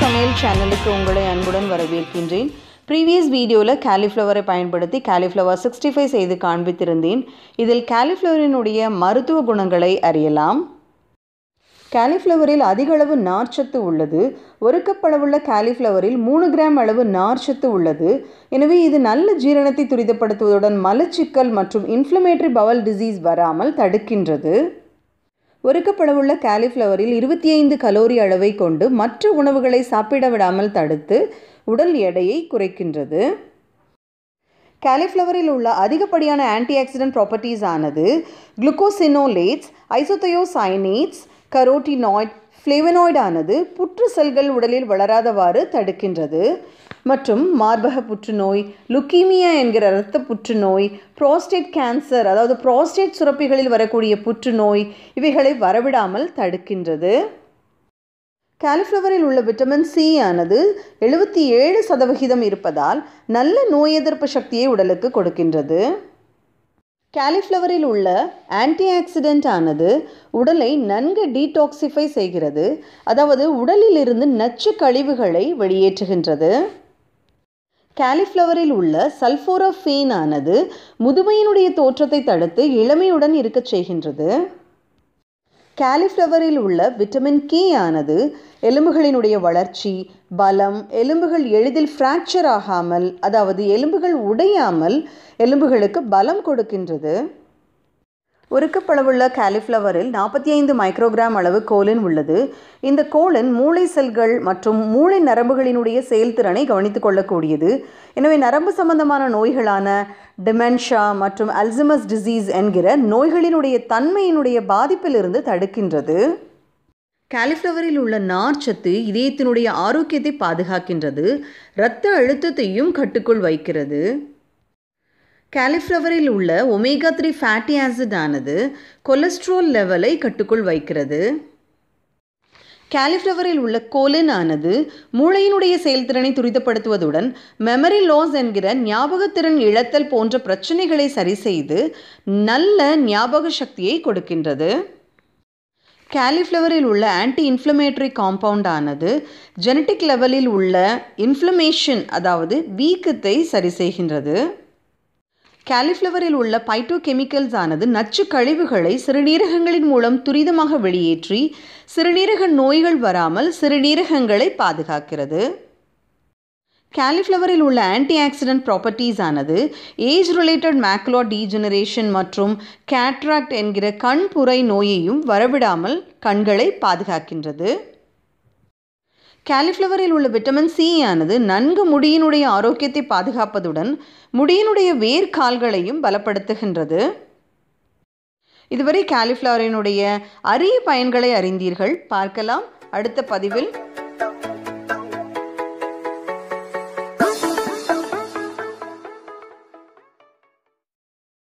சமையல் சேனலுக்கு உங்களை அன்புடன் வரவேற்கின்றேன். ப்ரீவியஸ் வீடியோவில் காலிஃப்ளவரை பயன்படுத்தி காலிஃப்ளவர் சிக்ஸ்டி ஃபைவ் செய்து காண்பித்திருந்தேன். இதில் காலிஃப்ளவரினுடைய மருத்துவ குணங்களை அறியலாம். காலிஃப்ளவரில் அதிக அளவு நார்ச்சத்து உள்ளது. ஒரு கப் அளவுள்ள காலிஃப்ளவரில் மூணு கிராம் அளவு நார்ச்சத்து உள்ளது. எனவே இது நல்ல ஜீரணத்தை துரிதப்படுத்துவதுடன் மலச்சிக்கல் மற்றும் இன்ஃப்ளமேட்டரி பவல் டிசீஸ் வராமல் தடுக்கின்றது. ஒரு கப் அளவுள்ள காலிஃப்ளவரில் இருபத்தி ஐந்து கலோரி அளவை கொண்டு மற்ற உணவுகளை சாப்பிட விடாமல் தடுத்து உடல் எடையை குறைக்கின்றது. காலிஃப்ளவரில் உள்ள அதிகப்படியான ஆன்டி ஆக்சிடென்ட் ப்ராப்பர்ட்டிஸ் ஆனது குளுக்கோசினோலேட்ஸ் ஐசோதயோசைனேட்ஸ் கரோட்டினாய்ட் ஃப்ளேவனாய்டானது புற்று செல்கள் உடலில் வளராதவாறு தடுக்கின்றது. மற்றும் மார்பக புற்றுநோய் லுக்கீமியா என்கிற இரத்த புற்றுநோய் புரோஸ்டேட் கேன்சர் அதாவது புரோஸ்டேட் சுரப்பிகளில் வரக்கூடிய புற்றுநோய் இவைகளை வரவிடாமல் தடுக்கின்றது. காலிஃப்ளவரில் உள்ள விட்டமின் சி ஆனது எழுபத்தி ஏழு சதவிகிதம் இருப்பதால் நல்ல நோய் எதிர்ப்பு சக்தியை உடலுக்கு கொடுக்கின்றது. காலிஃப்ளவரில் உள்ள ஆன்டி ஆக்சிடென்ட் ஆனது உடலை நன்கு டீடாக்சிஃபை செய்கிறது அதாவது உடலில் இருந்து நச்சு கழிவுகளை வெளியேற்றுகின்றது. காலிஃப்ளவரில் உள்ள சல்ஃபோரோஃபீன் ஆனது முதுமையினுடைய தோற்றத்தை தடுத்து இளமையுடன் இருக்கச் செய்கின்றது. காலிஃப்ளவரில் உள்ள விட்டமின் கே ஆனது எலும்புகளினுடைய வளர்ச்சி பலம் எலும்புகள் எளிதில் ஃப்ராக்சர் ஆகாமல் அதாவது எலும்புகள் உடையாமல் எலும்புகளுக்கு பலம் கொடுக்கின்றது. ஒரு கப் அளவுள்ள காலிஃப்ளவரில் நாற்பத்தி ஐந்து மைக்ரோகிராம் அளவு கோலின் உள்ளது. இந்த கோலின் மூளை செல்கள் மற்றும் மூளை நரம்புகளினுடைய செயல்திறனை கவனித்துக் கொள்ளக்கூடியது. எனவே நரம்பு சம்பந்தமான நோய்களான டிமென்ஷா மற்றும் அல்சிமஸ் டிசீஸ் என்கிற நோய்களினுடைய தன்மையினுடைய பாதிப்பிலிருந்து தடுக்கின்றது. காலிஃப்ளவரில் உள்ள நார்ச்சத்து இதயத்தினுடைய ஆரோக்கியத்தை பாதுகாக்கின்றது. இரத்த அழுத்தத்தையும் கட்டுக்குள் வைக்கிறது. காலிஃப்ளவரில் உள்ள ஒமேகா த்ரீ ஃபேட்டி ஆசிட் ஆனது கொலஸ்ட்ரால் லெவலை கட்டுக்குள் வைக்கிறது. காலிஃப்ளவரில் உள்ள கோலின் ஆனது மூளையினுடைய செயல்திறனை துரிதப்படுத்துவதுடன் மெமரி லாஸ் என்கிற ஞாபகத்திறன் இழத்தல் போன்ற பிரச்சனைகளை சரி செய்து நல்ல ஞாபக சக்தியை கொடுக்கின்றது. காலிஃப்ளவரில் உள்ள ஆன்டி இன்ஃப்ளமேட்டரி காம்பவுண்ட் ஆனது ஜெனட்டிக் லெவலில் உள்ள இன்ஃப்ளமேஷன் அதாவது வீக்கத்தை சரி செய்கின்றது. காலிஃப்ளவரில் உள்ள பைட்டோ கெமிக்கல்ஸ் ஆனது நச்சு கழிவுகளை சிறுநீரகங்களின் மூலம் துரிதமாக வெளியேற்றி சிறுநீரக நோய்கள் வராமல் சிறுநீரகங்களை பாதுகாக்கிறது. காலிஃப்ளவரில் உள்ள ஆன்டி ஆக்சிடென்ட் ப்ராப்பர்ட்டிஸ் ஆனது ஏஜ் ரிலேட்டட் மேக்லோ டீஜெனரேஷன் மற்றும் கேட்ராக்ட் என்கிற கண் புரை நோயையும் வரவிடாமல் கண்களை பாதுகாக்கின்றது. காலிஃப்ளவரில் உள்ள விட்டமின் சி ஆனது நன்கு முடியினுடைய ஆரோக்கியத்தை பாதுகாப்பதுடன் முடியினுடைய வேர்க்கால்களையும் பலப்படுத்துகின்றது. இதுவரை காலிஃப்ளவரினுடைய அரிய பயன்களை அறிந்தீர்கள். பார்க்கலாம். அடுத்த பதிவில்